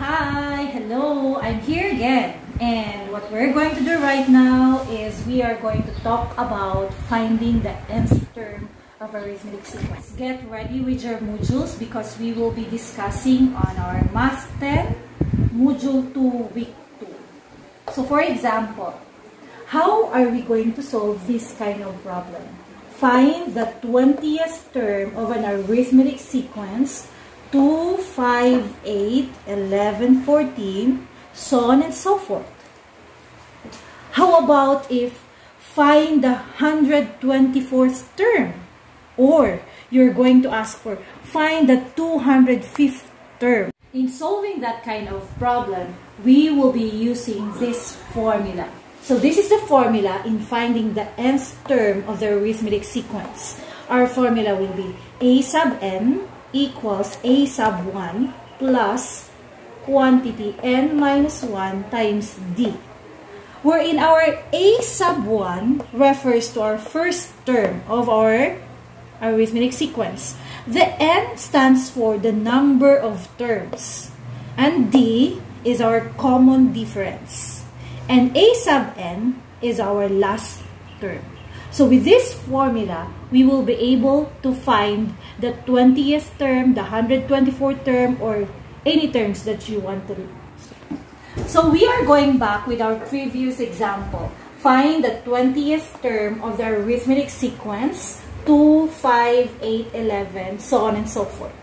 Hi, hello, I'm here again. And what we're going to do right now is we are going to talk about finding the nth term of arithmetic sequence. Get ready with your modules because we will be discussing on our 10 Module 2 Week 2. So for example, how are we going to solve this kind of problem? Find the 20th term of an arithmetic sequence 2, 5, 8, 11, 14, so on and so forth. How about if find the 124th term? Or you're going to ask for find the 205th term. In solving that kind of problem, we will be using this formula. So this is the formula in finding the nth term of the arithmetic sequence. Our formula will be a sub n equals a sub 1 plus quantity n minus 1 times d. Wherein our a sub 1 refers to our first term of our arithmetic sequence. The n stands for the number of terms. And d is our common difference. And a sub n is our last term. So with this formula, we will be able to find the 20th term, the 124th term, or any terms that you want to So we are going back with our previous example. Find the 20th term of the arithmetic sequence 2, 5, 8, 11, so on and so forth.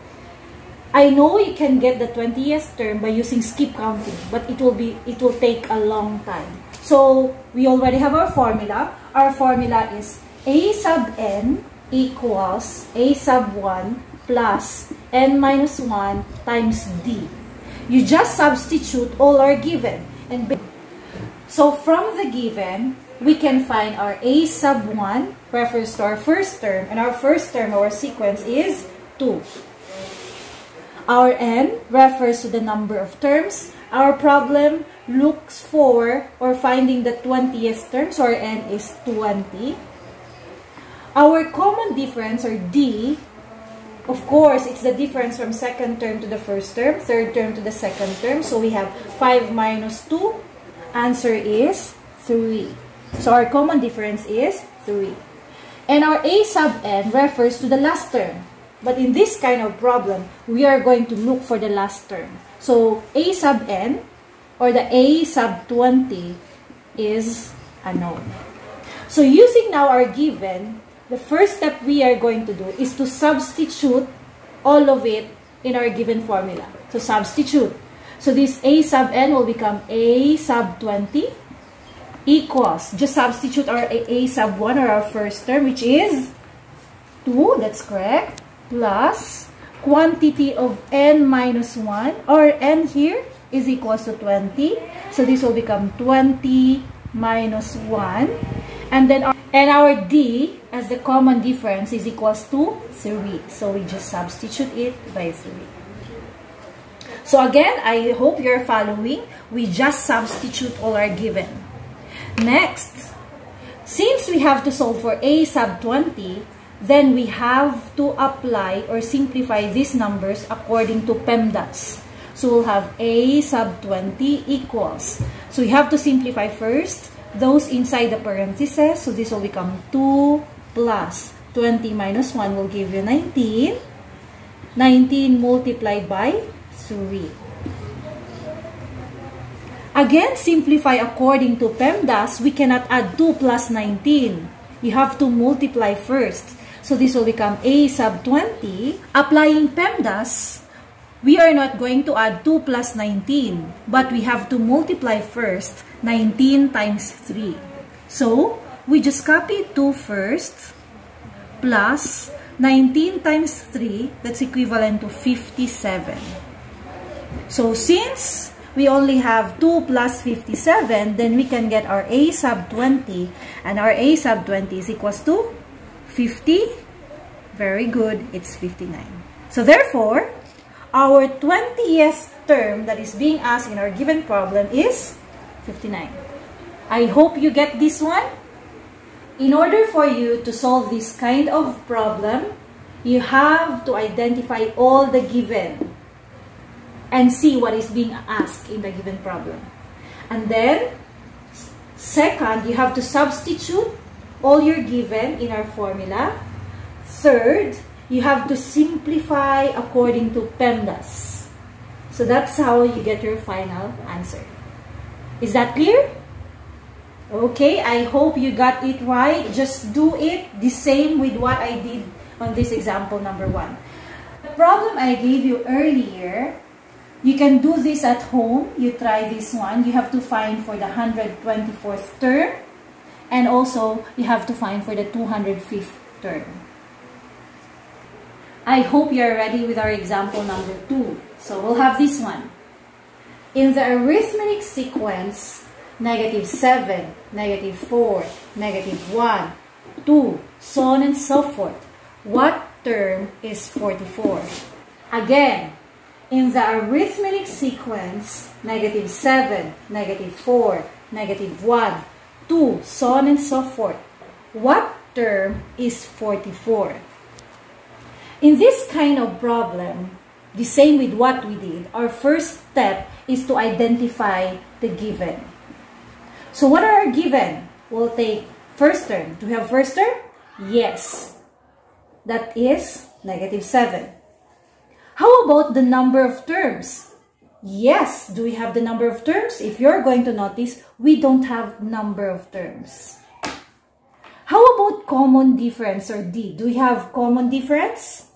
I know you can get the 20th term by using skip counting, but it will be it will take a long time. So we already have our formula. Our formula is a sub n equals a sub 1 plus n minus 1 times d. You just substitute all are given. and So from the given, we can find our a sub 1 refers to our first term and our first term our sequence is 2. Our n refers to the number of terms. Our problem looks for or finding the 20th term, so our n is 20. Our common difference or d, of course, it's the difference from second term to the first term, third term to the second term. So we have 5 minus 2. Answer is 3. So our common difference is 3. And our a sub n refers to the last term. But in this kind of problem, we are going to look for the last term. So a sub n or the a sub 20 is unknown. So using now our given, the first step we are going to do is to substitute all of it in our given formula. So substitute. So this a sub n will become a sub 20 equals, just substitute our a, a sub 1 or our first term which is 2, that's correct, plus quantity of n minus 1 or n here is equals to 20. So this will become 20 minus 1. And then our, and our d as the common difference is equals to 3. So we just substitute it by 3. So again, I hope you're following. We just substitute all our given. Next, since we have to solve for a sub 20, then we have to apply or simplify these numbers according to PEMDAS. So we'll have a sub 20 equals. So we have to simplify first those inside the parentheses. So this will become 2 plus 20 minus 1 will give you 19. 19 multiplied by 3. Again, simplify according to PEMDAS, we cannot add 2 plus 19. You have to multiply first. So this will become A sub 20. Applying PEMDAS, we are not going to add 2 plus 19. But we have to multiply first 19 times 3. So, we just copy 2 first plus 19 times 3, that's equivalent to 57. So, since we only have 2 plus 57, then we can get our A sub 20. And our A sub 20 is equals to 50. Very good. It's 59. So therefore, our 20th term that is being asked in our given problem is 59. I hope you get this one. In order for you to solve this kind of problem, you have to identify all the given. and see what is being asked in the given problem. And then, second, you have to substitute all you're given in our formula. Third, you have to simplify according to PEMDAS. So that's how you get your final answer. Is that clear? Okay, I hope you got it right. Just do it the same with what I did on this example number one. The problem I gave you earlier, you can do this at home. You try this one. You have to find for the 124th term. And also, you have to find for the 205th term. I hope you're ready with our example number two. So we'll have this one. In the arithmetic sequence, negative 7, negative 4, negative 1, 2, so on and so forth, what term is 44? Again, in the arithmetic sequence, negative 7, negative 4, negative 1, 2, so on and so forth, what term is 44? In this kind of problem, the same with what we did, our first step is to identify the given. So what are our given? We'll take first term. Do we have first term? Yes. That is negative 7. How about the number of terms? Yes. Do we have the number of terms? If you're going to notice, we don't have number of terms. How about common difference or D? Do we have common difference?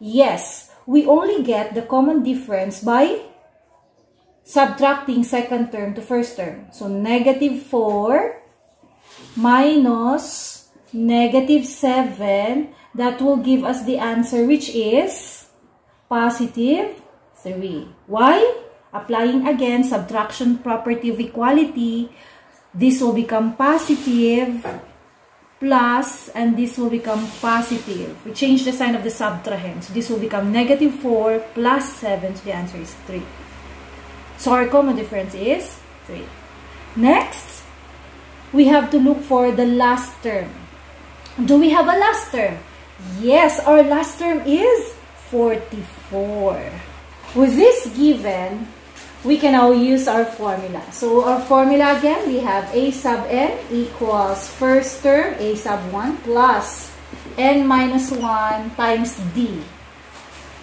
Yes, we only get the common difference by subtracting second term to first term. So, negative 4 minus negative 7, that will give us the answer which is positive 3. Why? Applying again subtraction property of equality, this will become positive plus, and this will become positive. We change the sign of the subtrahend. So this will become negative 4 plus 7. So the answer is 3. So our common difference is 3. Next, we have to look for the last term. Do we have a last term? Yes, our last term is 44. With this given, we can now use our formula. So our formula again, we have a sub n equals first term a sub 1 plus n minus 1 times d.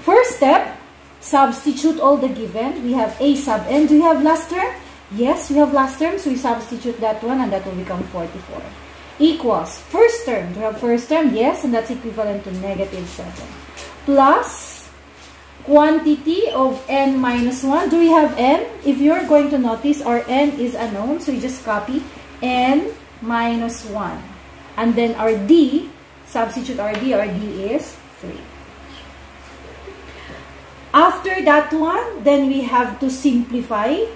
First step, substitute all the given. We have a sub n. Do you have last term? Yes, we have last term. So we substitute that one and that will become 44. Equals first term. Do you have first term? Yes, and that's equivalent to negative 7. Plus quantity of n minus 1. Do we have n? If you're going to notice, our n is unknown. So you just copy n minus 1. And then our d, substitute our d, our d is 3. After that one, then we have to simplify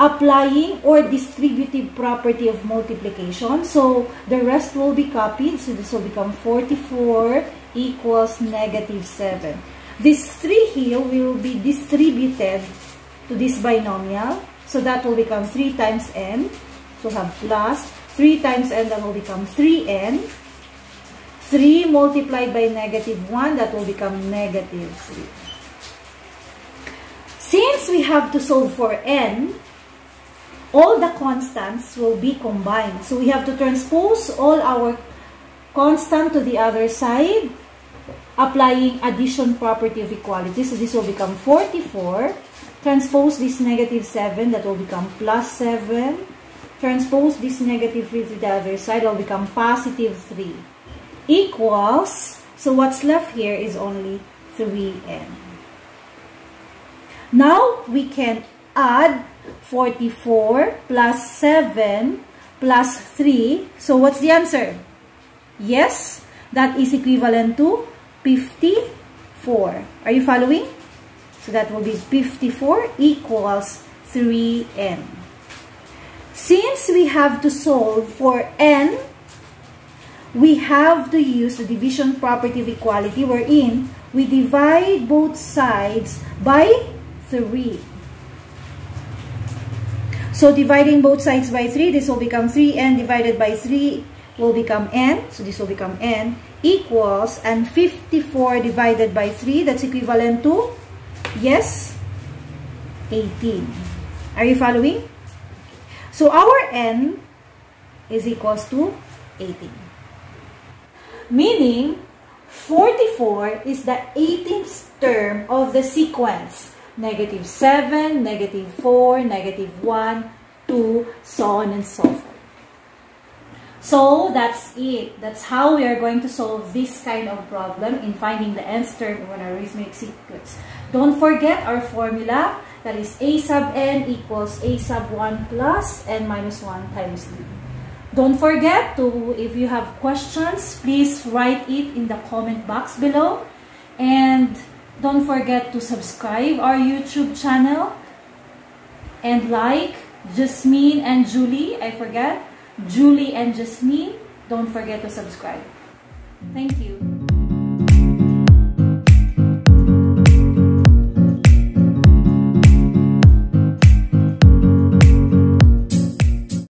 applying or distributive property of multiplication. So the rest will be copied. So this will become 44 equals negative 7. This 3 here will be distributed to this binomial. So that will become 3 times n. So have plus 3 times n that will become 3n. 3 multiplied by negative 1 that will become negative 3. Since we have to solve for n, all the constants will be combined. So we have to transpose all our constant to the other side applying addition property of equality. So this will become 44. Transpose this negative 7, that will become plus 7. Transpose this negative 3 to the other side, will become positive 3. Equals, so what's left here is only 3n. Now, we can add 44 plus 7 plus 3. So, what's the answer? Yes, that is equivalent to 54. Are you following? So that will be 54 equals 3n. Since we have to solve for n, we have to use the division property of equality wherein we divide both sides by 3. So dividing both sides by 3, this will become 3n divided by 3 will become n. So this will become n equals and 54 divided by 3 that's equivalent to yes 18. Are you following? So our n is equals to 18. Meaning, 44 is the 18th term of the sequence. Negative 7, negative 4, negative 1, 2, so on and so forth. So that's it. That's how we are going to solve this kind of problem in finding the nth term of an arithmetic sequence. Don't forget our formula that is a sub n equals a sub 1 plus n minus 1 times d. Don't forget to, if you have questions, please write it in the comment box below. And don't forget to subscribe our YouTube channel and like Jasmin and Julie, I forget. Julie and Jasmin, don't forget to subscribe. Thank you.